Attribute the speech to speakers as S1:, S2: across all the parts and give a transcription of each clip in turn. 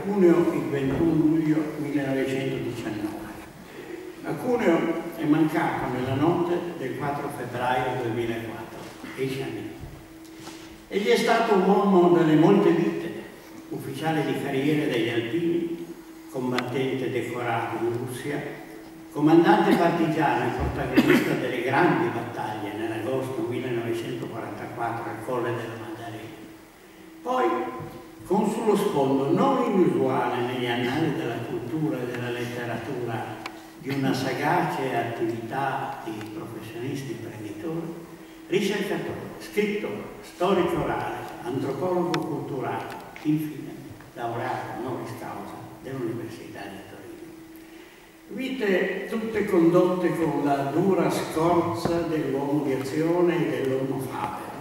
S1: Cuneo il 21 luglio 1919. A Cuneo è mancato nella notte del 4 febbraio 2004, dieci anni. Egli è stato un uomo delle molte vite, ufficiale di carriera degli Alpini, combattente decorato in Russia, comandante partigiano e protagonista delle grandi battaglie nell'agosto 1944 al Colle della Maddalena. Poi, con sullo sfondo non inusuale negli annali della cultura e della letteratura di una sagace attività di professionisti imprenditori, ricercatore, scrittore, storico orale, antropologo culturale, infine laureato honoris causa dell'Università di Torino. Vite tutte condotte con la dura scorza dell'uomo di azione e dell'uomo faber,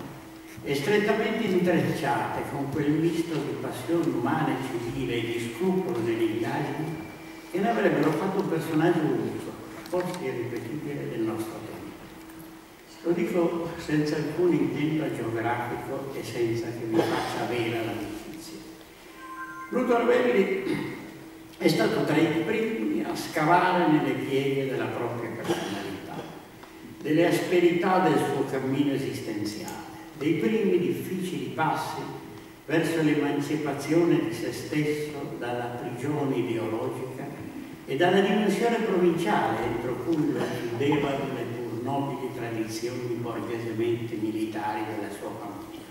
S1: e strettamente intrecciate con quel misto di passione umana e civile e di scrupolo nelle indagini che ne avrebbero fatto un personaggio unico, forse irripetibile del nostro tempo. Lo dico senza alcun intento geografico e senza che mi faccia vera l'amicizia. Bruto Ravelli è stato tra i primi a scavare nelle pieghe della propria personalità, delle asperità del suo cammino esistenziale, dei primi difficili passi verso l'emancipazione di se stesso dalla prigione ideologica e dalla dimensione provinciale entro cui chiudevano le pur nobili tradizioni borghesemente militari della sua famiglia.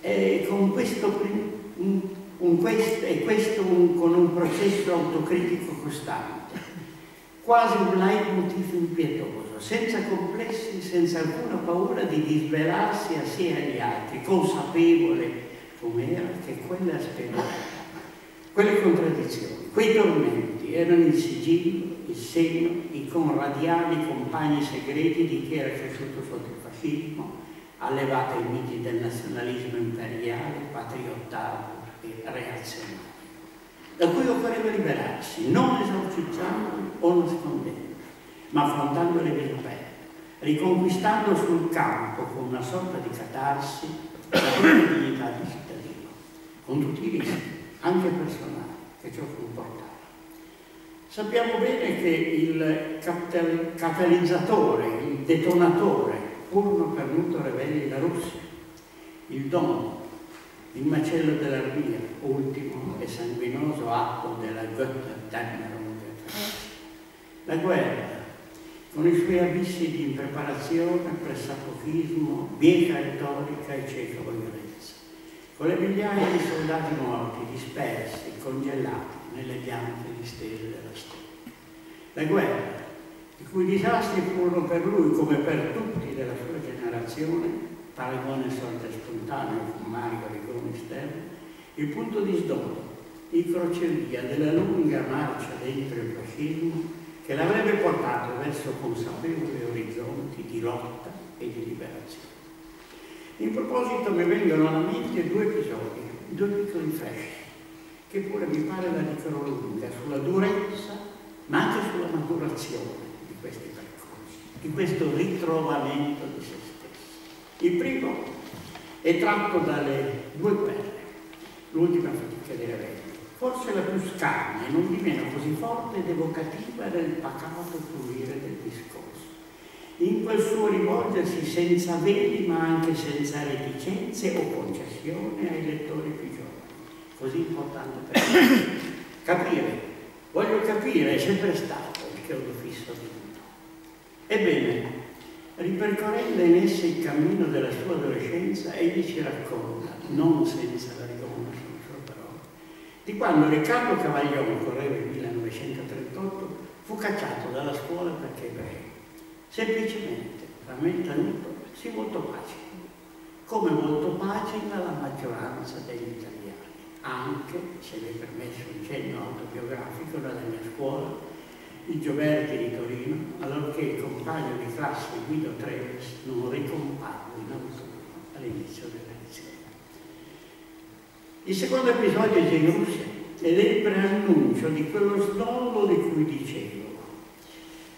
S1: E con questo, un, questo, e questo un, con un processo autocritico costante, quasi un leitmotiv impietoso, senza complessi, senza alcuna paura di disvelarsi a sé e agli altri, consapevole come era che quelle asperità, quelle contraddizioni, quei tormenti erano il sigillo il segno, i conradiali compagni segreti di chi era cresciuto sotto il fascismo, allevato ai miti del nazionalismo imperiale, patriottato e reazionario, da cui occorreva liberarsi, non esorcizzandoli o nascondendoli, ma affrontandoli viso aperto, riconquistando sul campo con una sorta di catarsi la propria dignità di cittadino, con tutti i rischi, anche personali, che ciò comportava. Sappiamo bene che il catalizzatore, il detonatore, furono per Nuto Revelli la Russia, il dono, il macello dell'Arbia, ultimo e sanguinoso atto della Götterdämmerung. La guerra, con i suoi abissi di impreparazione, pressapochismo, bieca retorica e cieca violenza, con le migliaia di soldati morti, dispersi, congelati, nelle piante di stelle della storia. La guerra, i cui disastri furono per lui, come per tutti della sua generazione, paragone sorte spontaneo con Mario Rigoni Stella, il punto di sdono, il crocevia della lunga marcia dentro il fascismo che l'avrebbe portato verso consapevoli orizzonti di lotta e di liberazione. In proposito mi vengono alla mente due episodi, due piccoli flash che pure mi pare la dicono lunga sulla durezza, ma anche sulla maturazione di questi percorsi, di questo ritrovamento di se stesso. Il primo è tratto dalle due perle, l'ultima fatica dei Revelli, forse la più scarna e non di meno così forte ed evocativa del pacato fluire del discorso. In quel suo rivolgersi senza veli ma anche senza reticenze o concessione ai lettori più giovani così importante per me. Capire, voglio capire, è sempre stato il chiodo fisso di tutto. Ebbene, ripercorrendo in esse il cammino della sua adolescenza, egli ci racconta, non senza vergogna sulle sue parole, di quando Riccardo Cavaglione, correva il 1938, fu cacciato dalla scuola perché ebreo. Semplicemente, rammentanito, si votò pagina, come molto pagina la maggioranza degli italiani anche, se mi è permesso un cenno autobiografico, dalla mia scuola, il Gioberti di Torino, allorché il compagno di classe Guido Treves non ricomparve in autunno all'inizio della lezione. Il secondo episodio è in Russia ed è il preannuncio di quello snodo di cui dicevo.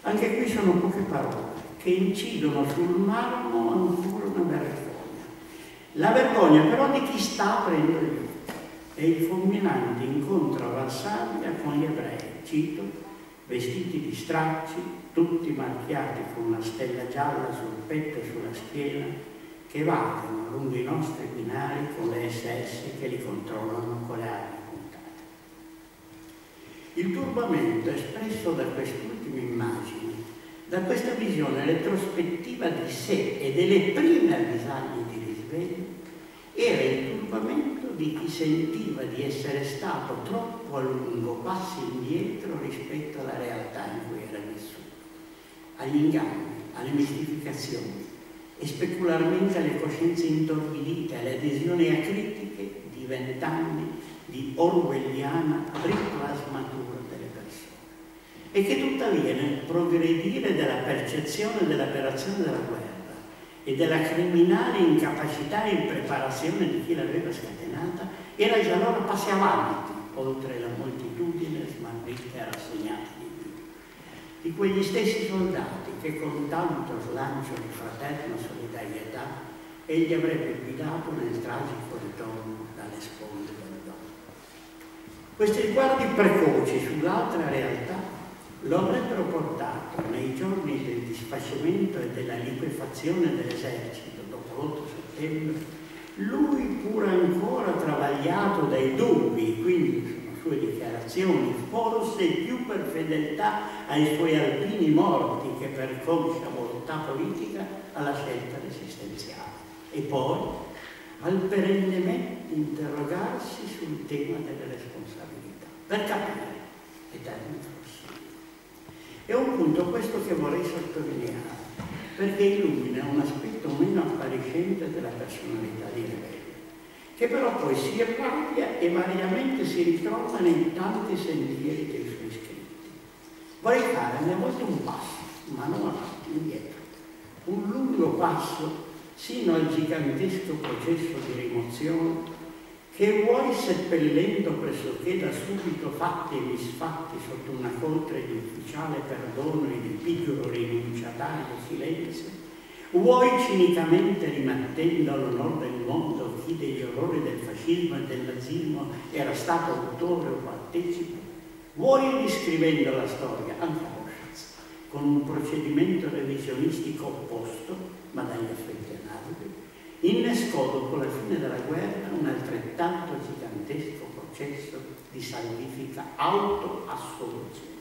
S1: Anche qui sono poche parole che incidono sul marmo ancora una vergogna. La vergogna però di chi sta aprendo gli occhi e il fulminante incontro a Varsavia con gli ebrei, cito, vestiti di stracci, tutti marchiati con una stella gialla sul petto e sulla schiena, che vagano lungo i nostri binari con le SS che li controllano con le armi puntate. Il turbamento espresso da quest'ultima immagine da questa visione retrospettiva di sé e delle prime avvisaglie di risveglio era il turbamento di chi sentiva di essere stato troppo a lungo passi indietro rispetto alla realtà in cui era vissuto, agli inganni, alle mistificazioni e specularmente alle coscienze intorbidite, alle adesioni acritiche di vent'anni di orwelliana riplasmatura e che tuttavia nel progredire della percezione dell'operazione della guerra e della criminale incapacità e impreparazione di chi l'aveva scatenata, era già allora passi avanti, oltre la moltitudine smarrita e rassegnata di Dio, di quegli stessi soldati che con tanto slancio di fraterna solidarietà egli avrebbe guidato nel tragico ritorno dalle sponde del dono. Questi sguardi precoci sull'altra realtà lo avrebbero portato nei giorni del disfacimento e della liquefazione dell'esercito dopo l'8 settembre, lui pur ancora travagliato dai dubbi, quindi sue dichiarazioni, forse più per fedeltà ai suoi alpini morti che per conscia volontà politica alla scelta resistenziale. E poi al perennemente interrogarsi sul tema delle responsabilità, per capire, eterno è un punto questo che vorrei sottolineare, perché illumina un aspetto meno appariscente della personalità di Rebelli, che però poi si appaglia e variamente si ritrova nei tanti sentieri dei suoi scritti. Vorrei fare a volte un passo, ma non avanti, indietro, un lungo passo sino al gigantesco processo di rimozione che vuoi seppellendo pressoché da subito fatti e misfatti sotto una coltre di ufficiale perdono e di piccolo rinunciatario silenzio, vuoi cinicamente rimettendo all'onore del mondo chi degli orrori del fascismo e del nazismo era stato autore o partecipe, vuoi riscrivendo la storia, anche a Auschwitz, con un procedimento revisionistico opposto, ma dagli effetti analoghi, innescò dopo la fine della guerra un altrettanto gigantesco processo di salvifica autoassoluzione.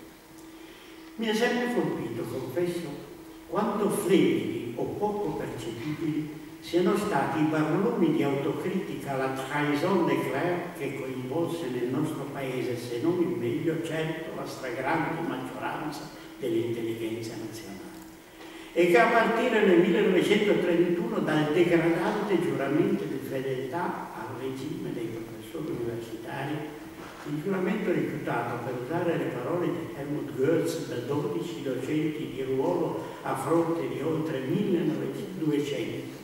S1: Mi ha sempre colpito, confesso, quanto flebili o poco percepibili siano stati i barlumi di autocritica alla trahison de Clerc che coinvolse nel nostro paese, se non il meglio, certo la stragrande maggioranza dell'intelligenza nazionale. E che a partire nel 1931 dal degradante giuramento di fedeltà al regime dei professori universitari, il giuramento rifiutato, per usare le parole di Helmut Goetz, da 12 docenti di ruolo a fronte di oltre 1200,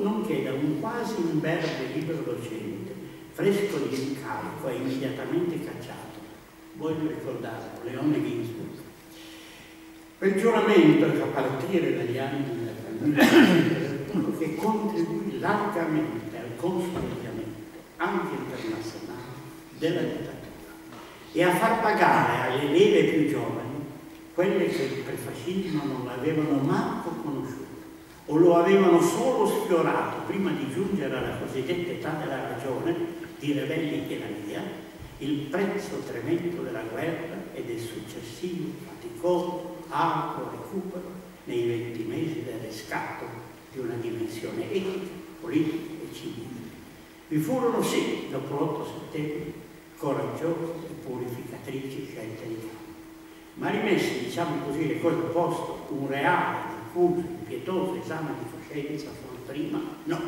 S1: nonché da un quasi imberbe libero docente, fresco di incarico e immediatamente cacciato. Voglio ricordarlo, Leone Ginsburg, Quel giuramento che a partire dagli anni che contribuì largamente al consolidamento anche internazionale della dittatura e a far pagare alle leve più giovani quelle che il prefascismo non avevano manco conosciuto o lo avevano solo sfiorato prima di giungere alla cosiddetta età della ragione, di Revelli e la mia, il prezzo tremendo della guerra e del successivo faticoso arduo recupero nei 20 mesi del riscatto di una dimensione etica, politica e civile. Vi furono sì, dopo l'8 settembre, coraggiose e purificatrici scelte di campo. Ma rimessi, diciamo così, le cose a posto, un reale, diffuso, impietoso esame di coscienza fu prima, no.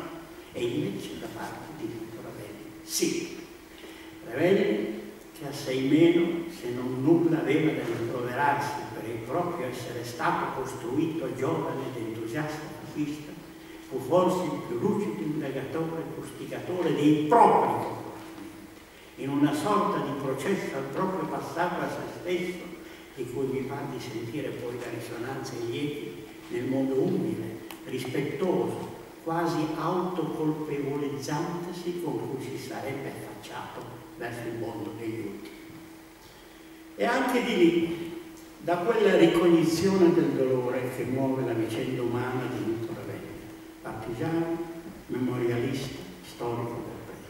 S1: E invece da parte di Vito Ravelli, sì. Ravelli che assai meno, se non nulla, aveva da rimproverarsi per il proprio essere stato costruito giovane ed entusiasta fascista, fu forse il più lucido indagatore e fustigatore dei propri in una sorta di processo al proprio passato a se stesso, di cui mi fa di sentire poi la risonanza e gli echi nel mondo umile, rispettoso, quasi autocolpevolizzantasi con cui si sarebbe affacciato verso il mondo degli ultimi. E anche di lì, da quella ricognizione del dolore che muove la vicenda umana di Nito Ravelli, partigiano, memorialista, storico del paese.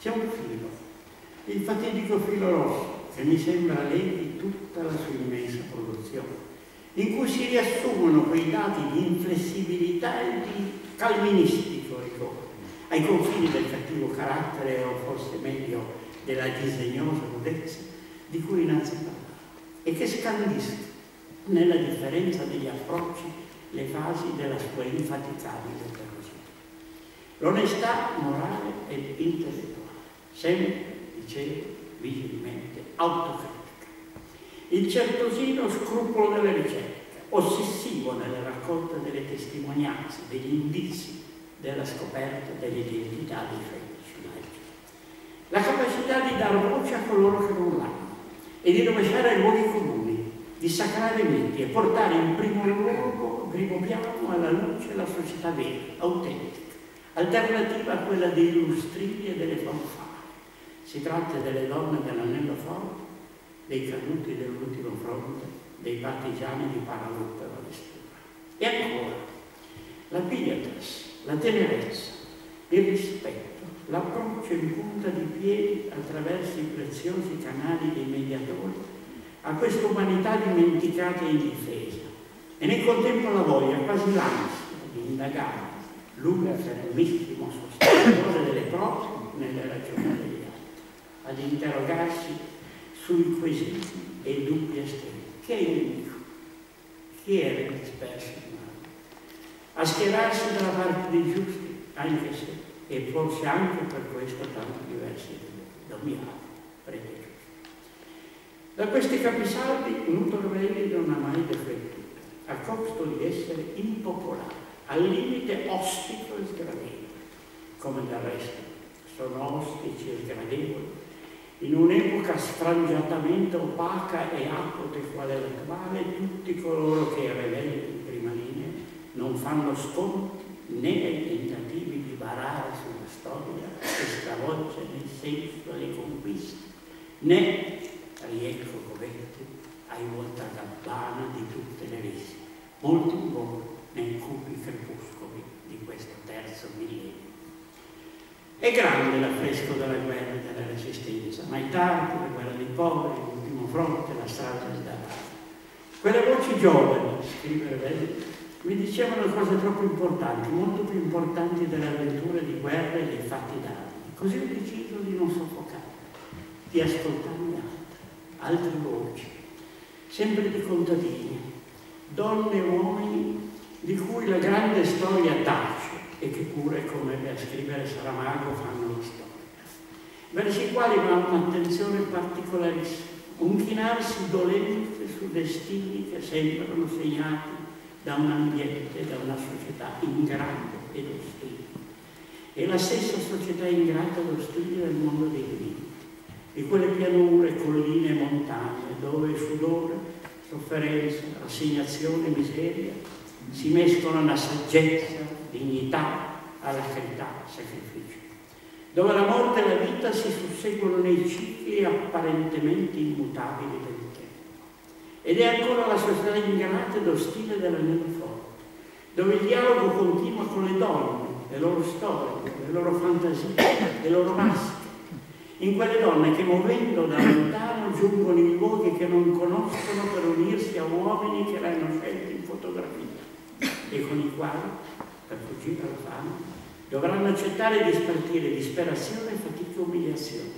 S1: C'è un filo, il fatidico filo rosso, che mi sembra leghi tutta la sua immensa produzione, in cui si riassumono quei dati di inflessibilità e di calvinistico ricordo, ai confini del cattivo carattere o forse meglio della disegnosa rudezza di cui innanzi parlavo, e che scandiscono nella differenza degli approcci le fasi della sua infaticabile percosità. L'onestà morale ed intellettuale, sempre, dicevo, vigilmente autocritica. Il certosino scrupolo della ricerca, ossessivo nella raccolta delle testimonianze, degli indizi della scoperta dell'identità dei personaggi. La capacità di dar voce a coloro che non l'hanno e di rovesciare luoghi comuni, di sacrare miti e portare in primo luogo, in primo piano alla luce la società vera, autentica, alternativa a quella dei lustrini e delle fanfare. Si tratta delle donne dell'anello forte, dei caduti dell'ultimo fronte, dei partigiani di Paralupe o Valestura. E ancora, la pietas, la tenerezza, il rispetto, l'approccio in punta di piedi attraverso i preziosi canali dei mediatori a questa umanità dimenticata e indifesa e nel contempo la voglia, quasi l'ansia di indagare l'uno fermissimo sostenitore delle proprie nelle ragioni degli ad interrogarsi sui quesiti e dubbi esterni. Che è il nemico? Chi era il disperso in mano? A schierarsi dalla parte dei giusti, anche se e forse anche per questo tanto diversi da Milano, prete giusto. Da questi capisaldi Nuto Ravelli non ha mai deflettuto, a costo di essere impopolare, al limite ostico e sgradevole, come del resto sono ostici e sgradevoli in un'epoca sfrangiatamente opaca e apote quale l'attuale, tutti coloro che Ravelli in prima linea non fanno sconti né ai tentativi di barare sulla storia che stravolge nel senso delle conquiste, né, riecco Govetti, ai voltagabbana di tutte le risi, molti in volo nei cupi crepuscoli di questo terzo millennio. È grande l'affresco della guerra e della resistenza, ma è tardi la guerra dei poveri, l'ultimo fronte, la strada di Damasco. Quelle voci giovani, scrive mi dicevano cose troppo importanti, molto più importanti delle avventure di guerra e dei fatti d'armi. Così ho deciso di non soffocare, di ascoltarne altre, altre voci, sempre di contadini, donne e uomini di cui la grande storia tace e che pure, come a scrivere Saramago, fanno la storia. Verso i quali va un'attenzione particolarissima, un chinarsi dolente su destini che sembrano segnati da un ambiente, da una società ingrata ed ostile. È la stessa società ingrata ed ostile del mondo dei vini, di quelle pianure, colline e montagne, dove sudore, sofferenza, rassegnazione e miseria si mescolano a saggezza, dignità, alacrità, sacrificio, dove la morte e la vita si susseguono nei cicli apparentemente immutabili del ed è ancora la società inganata ed ostile dell'anello forte, dove il dialogo continua con le donne, le loro storie, le loro fantasie, le loro maschere, in quelle donne che muovendo da lontano giungono in luoghi che non conoscono per unirsi a uomini che l'hanno scelto in fotografia e con i quali, per fuggire alla fame, dovranno accettare di spartire disperazione, fatica e umiliazione,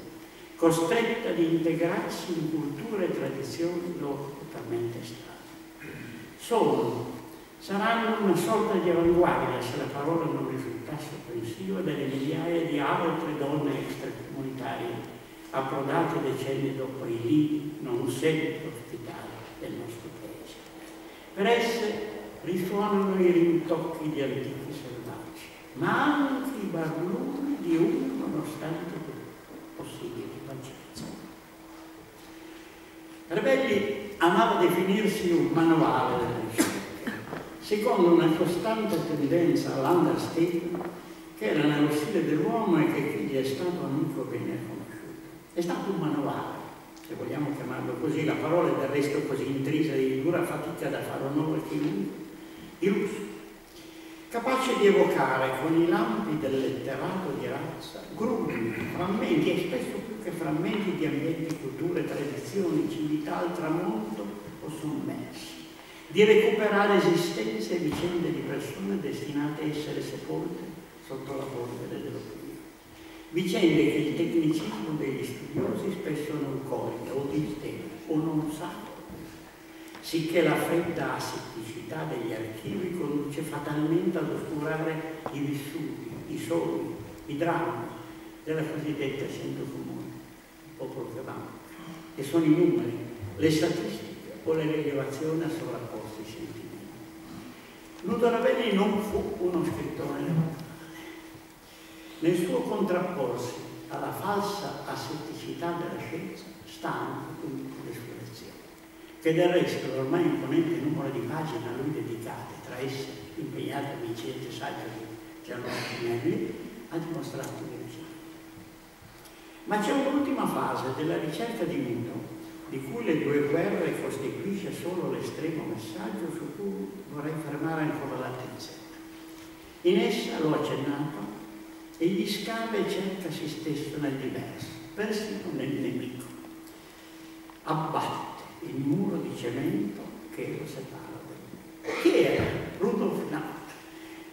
S1: costretta ad integrarsi in culture e tradizioni loro totalmente strane. Sono, saranno una sorta di avanguardia, se la parola non risultasse offensiva, delle migliaia di altre donne extracomunitarie approdate decenni dopo i lidi non sempre ospitali del nostro paese. Per esse risuonano i rintocchi di antichi ma anche i barlumi di un, nonostante possibili pazienza. Rebelli amava definirsi un manuale della ricerca, secondo una costante tendenza all'understatement che era nello stile dell'uomo e che gli è stato amico bene conosciuto. È stato un manovale, se vogliamo chiamarlo così, la parola è del resto così intrisa di dura fatica da fare onore chiunque, illustre, capace di evocare con i lampi del letterato di razza gruppi, frammenti e spesso più che frammenti di ambienti, culture, tradizioni, civiltà al tramonto o sommersi, di recuperare esistenze e vicende di persone destinate a essere sepolte sotto la polvere dell'opinione. Vicende che il tecnicismo degli studiosi spesso non coglie o disdegna o non sa sicché la fredda asetticità degli archivi conduce fatalmente ad oscurare i vissuti, i sogni, i drammi della cosiddetta scendo comune, il popolo che va, che sono i numeri, le statistiche o le rilevazioni a sovrapposti sentimenti. Ludo Ravelli non fu uno scrittore naturale. Nel suo contrapporsi alla falsa asetticità della scienza sta anche che del resto l'ormai imponente numero di pagine a lui dedicate, tra esse impegnate nel recente saggio di Gianluca Pinelli, ha dimostrato di recente. Ma c'è un'ultima fase della ricerca di Newton, di cui le due guerre costituisce solo l'estremo messaggio su cui vorrei fermare ancora l'attenzione. In essa, l'ho accennato, egli scava e cerca se stesso nel diverso, persino nel nemico. Abbatte il muro di cemento che lo separa da. Chi era Rudolf Naut?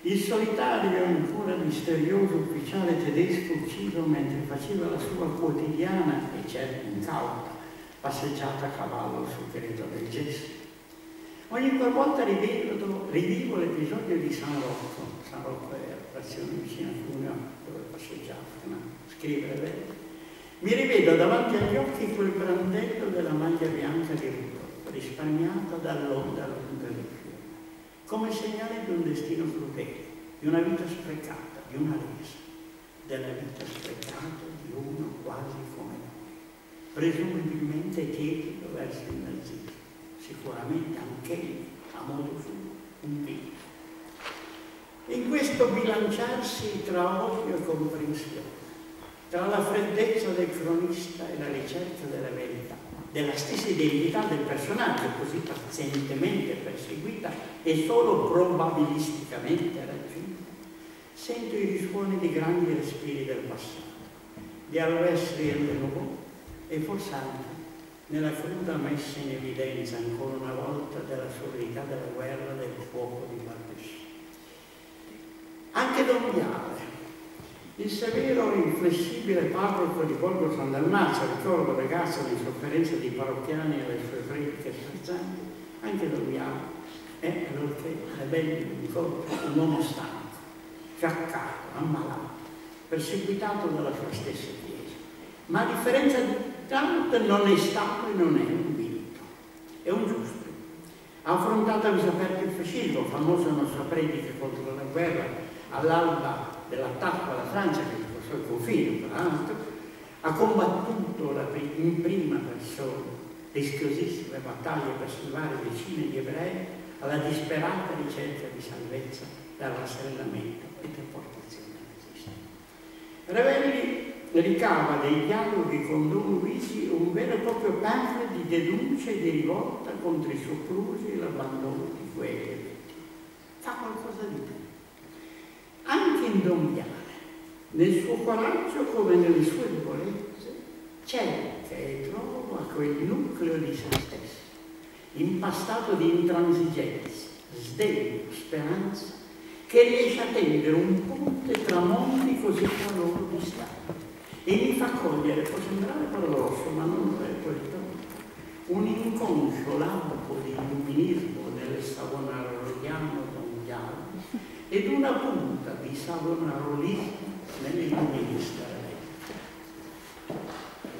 S1: Il solitario e ancora misterioso ufficiale tedesco ucciso mentre faceva la sua quotidiana e certo incauta passeggiata a cavallo sul greto del gesso. Ogni volta rivivo, rivivo l'episodio di San Rocco, San Rocco è la frazione vicino a Cuneo dove passeggiava, scrivere mi rivedo davanti agli occhi quel brandello della maglia bianca di Rudolf, risparmiata dall'onda lunga del fiume, come segnale di un destino crudele, di una vita sprecata, di una resa, della vita sprecata di uno quasi come noi, presumibilmente tiepido verso il nazismo, sicuramente anche egli, a modo suo, un virus. In questo bilanciarsi tra odio e comprensione, tra la freddezza del cronista e la ricerca della verità, della stessa identità del personaggio così pazientemente perseguita e solo probabilisticamente raggiunta, sento i risuoni di grandi respiri del passato, di Alves Nouveau e forse anche nella cruda messa in evidenza ancora una volta della sordità della guerra del fuoco di Barbesci. Anche Don Viale, il severo e inflessibile parroco di Borgo San Dalmazio, ricordo ragazzo in sofferenza di parrocchiani e le sue prediche sferzanti, anche dobbiamo, è allorché è bello incontro un uomo stanco, fiaccato, ammalato, perseguitato dalla sua stessa Chiesa. Ma a differenza di tanto non è stato e non è un vinto, è un giusto. Ha affrontato a viso aperto il fascismo, famosa la sua predica contro la guerra all'alba dell'attacco alla Francia che fossero i confini, tra l'altro, ha combattuto in prima persona rischiosissime battaglie per salvare decine di ebrei alla disperata ricerca di salvezza dal rastrellamento e deportazione nazista. Ravelli ricava dei dialoghi con Don Luigi un vero e proprio pamphlet di denuncia e di rivolta contro i soprusi e l'abbandono di quei eventi. Fa qualcosa di te anche in Don Viale, nel suo coraggio come nelle sue debolezze, cerca e trova quel nucleo di se stesso, impastato di intransigenza, sdegno, speranza, che riesce a tendere un ponte tra mondi così tra loro distanti e mi fa cogliere, può sembrare paradosso, ma non è quel un inconscio lampo di illuminismo nel savonaroliano mondiale ed una punta di savonarolismo nell'illuminista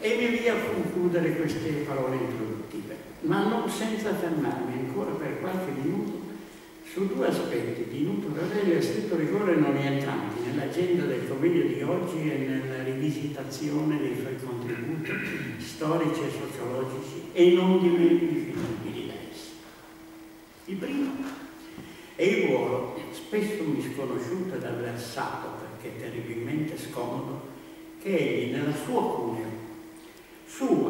S1: E mi via a concludere queste parole introduttive, ma non senza fermarmi ancora per qualche minuto su due aspetti di Nuto Ravelli a stretto rigore non rientranti nell'agenda del convegno di oggi e nella rivisitazione dei suoi contributi storici e sociologici e non di meno infinibili da essi. Il primo e il ruolo, spesso misconosciuto ed avversato perché terribilmente scomodo, che egli nella sua cunea, sua,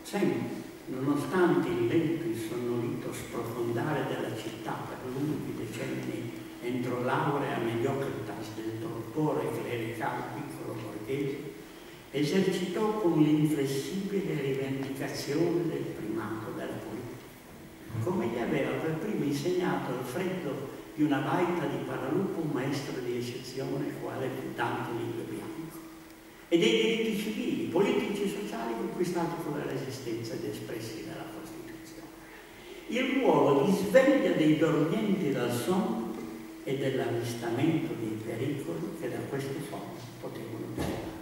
S1: sempre, nonostante il lento insonnolito sprofondare della città per lunghi decenni entro laurea mediocritas del torpore clericale piccolo borghese, esercitò con l'inflessibile rivendicazione del primato della politica, come gli aveva per primo insegnato il freddo di una baita di Paralupo un maestro di eccezione quale Dante Livio Bianco, e dei diritti civili, politici e sociali conquistati con la resistenza ed espressi nella Costituzione. Il ruolo di sveglia dei dormienti dal sonno e dell'avvistamento dei pericoli che da queste fonti potevano derivare.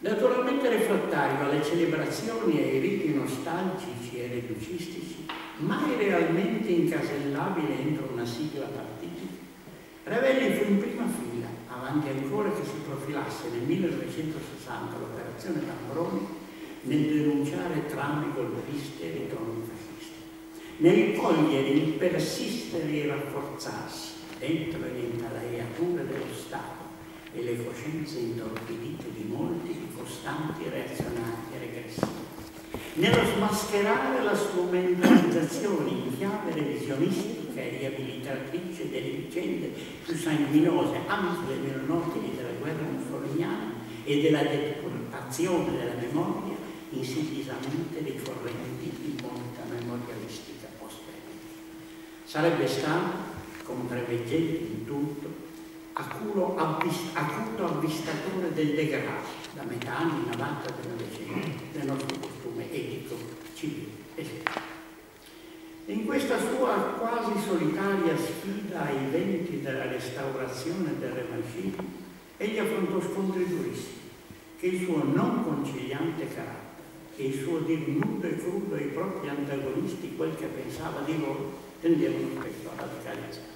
S1: Naturalmente refrattario alle celebrazioni e ai riti nostalgici e reducistici, mai realmente incasellabile entro una sigla partitica, Ravelli fu in prima fila, avanti ancora che si profilasse nel 1960 l'operazione Tambroni, nel denunciare trame golpiste e ritorni fascisti, nel cogliere il persistere e rafforzarsi dentro le intalaiature dello Stato e le coscienze intorpidite di molti costanti reazionari e regressivi. Nello smascherare la strumentalizzazione in chiave revisionistica e riabilitatrice delle vicende più sanguinose, anche le meno notili della guerra mussoliniana e della deturpazione della memoria, insidiosamente ricorrenti in molta memorialistica post Sarebbe stato, con preveggente in tutto, acuto avvistatore del degrado da metà anni 90 del Novecento del nostro costume etico, civile e sociale. In questa sua quasi solitaria sfida ai venti della restaurazione del revanchismo, egli affrontò scontri durissimi che il suo non conciliante carattere e il suo dir nudo e crudo ai propri antagonisti, quel che pensava di loro, tendevano spesso a radicalizzare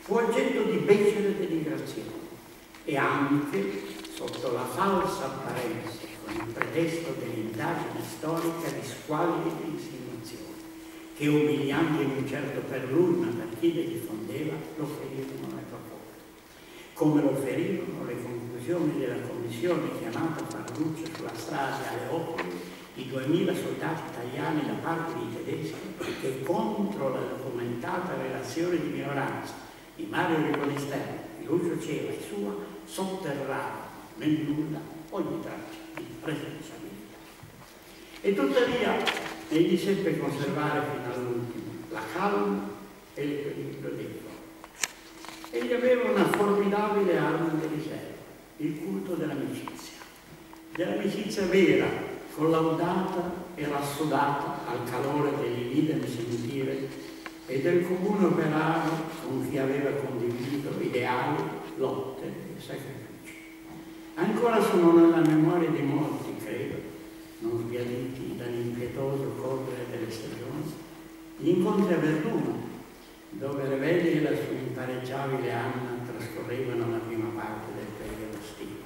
S1: fu oggetto di becere denigrazione e anche sotto la falsa apparenza, con il pretesto dell'indagine storica di squallide insinuazioni, che umiliando in un certo per lui, ma per chi le diffondeva, lo ferirono le proposte. Come lo ferirono le conclusioni della commissione chiamata a far luce sulla strada a Leopoli di 2000 soldati italiani da parte dei tedeschi che contro la documentata relazione di minoranza di Mario Ricolisterno, di Lucio Ceva e sua, sotterrarono nel nulla ogni traccia di responsabilità. E tuttavia egli seppe conservare fino all'ultimo la calma e l'equilibrio dei corpi. Egli aveva una formidabile arma di riserva, il culto dell'amicizia, dell'amicizia vera, collaudata e rassodata al calore degli idem sentire e del comune operario con chi aveva condiviso ideali, lotte e sacrifici. Ancora sono nella memoria di molti, credo, non sbiaditi dall'impietoso correre delle stagioni, gli incontri a Verduno, dove Revelli e la sua impareggiabile Anna trascorrevano la prima parte del periodo estivo.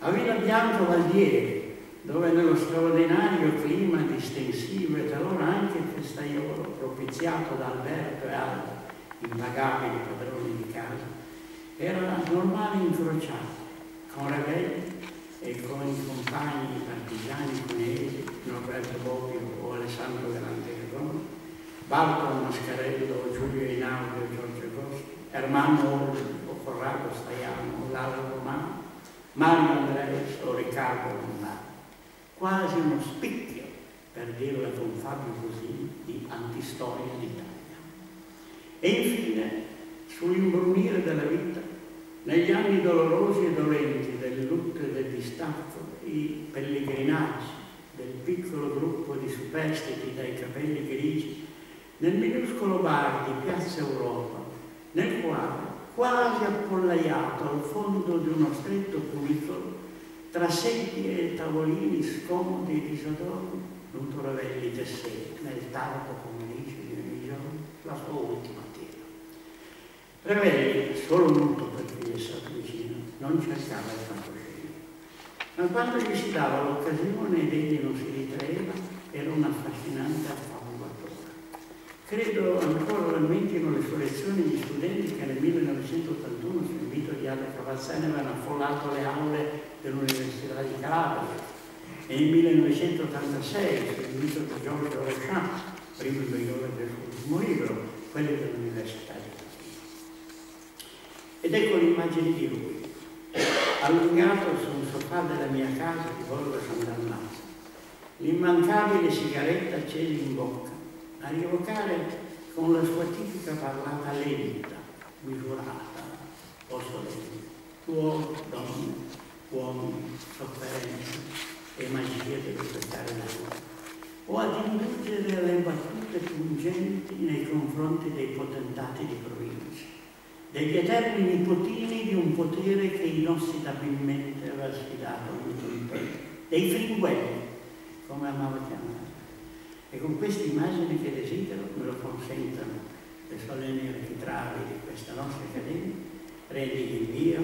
S1: A Villa Bianco Valdieri, dove nello straordinario clima distensivo e talora anche festaiolo propiziato da Alberto e Alba, impagabili padroni di casa, era normale incrociato con Ravelli e con i compagni partigiani cunesi, Norberto Bobbio o Alessandro Galante Gagone, Bartolo Mascarello, Giulio Einaudi o Giorgio Agosto, Ermanno o Corrado Staiano Lauro Romano, Mario Andreas o Riccardo Lombardo quasi uno specchio, per dirla con Fabio così, di antistoria d'Italia. E infine, sull'imbrunire della vita, negli anni dolorosi e dolenti del lutto e del distacco, i pellegrinaggi del piccolo gruppo di superstiti dai capelli grigi, nel minuscolo bar di Piazza Europa, nel quale, quasi appollaiato al fondo di uno stretto cubicolo, tra sedie e tavolini scomodi e disadorni, Don Toravelli tessé nel tardo pomeriggio di ogni giorno la sua ultima tela. Ravelli, solo muto perché gli è stato vicino, non cercava il palcoscenico. Ma quando gli si dava l'occasione ed egli non si ritraeva, era un affascinante affabulatura, Credo ancora lamentino le sue lezioni di studenti che nel 1981 su invito di Aldo Cavazzani avevano affollato le aule dell'Università di Calabria e nel 1986 su invito di Giorgio Rochant, primo migliore del suo ultimo libro, quelli dell'Università di Calabria. Ed ecco l'immagine di lui, allungato su un sofà della mia casa di Borgo San Dalmazzo, l'immancabile sigaretta accesa in bocca, a rievocare con la sua tipica parlata lenta, misurata, o solenne, uomo, donne, uomini, sofferenze e magia del rispettare la vita, o ad indulgere alle battute pungenti nei confronti dei potentati di provincia, degli eterni nipotini di un potere che inossidabilimente aveva sfidato l'ultimo dei fringuelli, come amava chiamare e con queste immagini che desidero, me lo consentono le solenni architravi di questa nostra accademia, rendi il mio,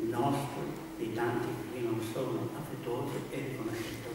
S1: il nostro, di tanti che non sono affettuosi e riconoscenti